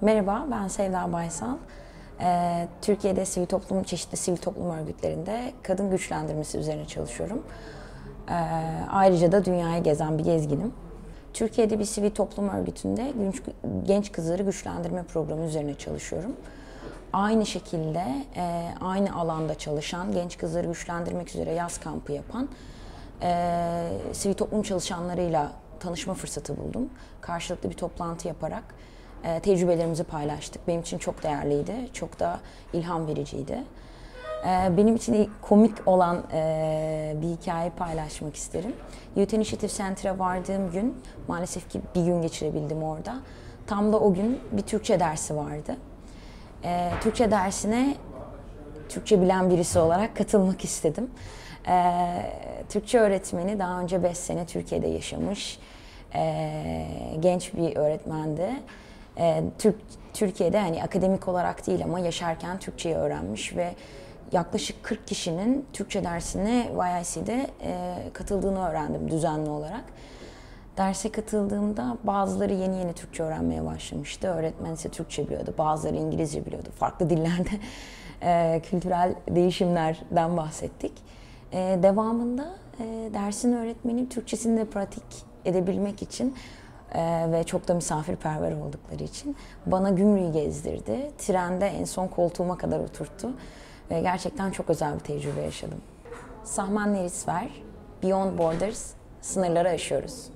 Merhaba, ben Sevda Baysal. Ee, Türkiye'de sivil toplum, çeşitli sivil toplum örgütlerinde kadın güçlendirmesi üzerine çalışıyorum. Ee, ayrıca da dünyayı gezen bir gezginim. Türkiye'de bir sivil toplum örgütünde genç, genç kızları güçlendirme programı üzerine çalışıyorum. Aynı şekilde e, aynı alanda çalışan, genç kızları güçlendirmek üzere yaz kampı yapan e, sivil toplum çalışanlarıyla tanışma fırsatı buldum. Karşılıklı bir toplantı yaparak e, tecrübelerimizi paylaştık. Benim için çok değerliydi, çok da ilham vericiydi. E, benim için komik olan e, bir hikaye paylaşmak isterim. Youth Initiative Center'a vardığım gün, maalesef ki bir gün geçirebildim orada. Tam da o gün bir Türkçe dersi vardı. E, Türkçe dersine Türkçe bilen birisi olarak katılmak istedim. Ee, Türkçe öğretmeni daha önce 5 sene Türkiye'de yaşamış ee, genç bir öğretmendi. Ee, Türk Türkiye'de hani akademik olarak değil ama yaşarken Türkçeyi öğrenmiş ve yaklaşık 40 kişinin Türkçe dersine YIC'de e, katıldığını öğrendim düzenli olarak. Derse katıldığımda bazıları yeni yeni Türkçe öğrenmeye başlamıştı. Öğretmen ise Türkçe biliyordu, bazıları İngilizce biliyordu. Farklı dillerde e, kültürel değişimlerden bahsettik. E, devamında e, dersin öğretmeni Türkçesini de pratik edebilmek için e, ve çok da misafirperver oldukları için bana Gümrüğü gezdirdi. Trende en son koltuğuma kadar oturttu. Ve gerçekten çok özel bir tecrübe yaşadım. Sahman Nerisver, Beyond Borders, sınırları aşıyoruz.